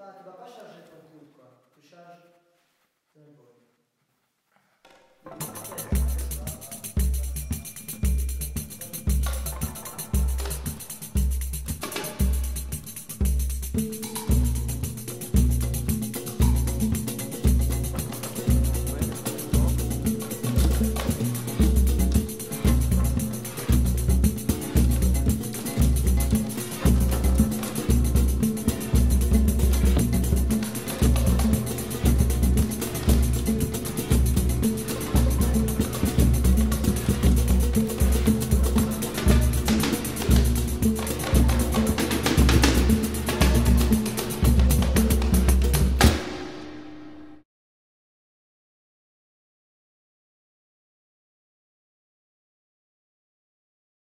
Là, tu vas pas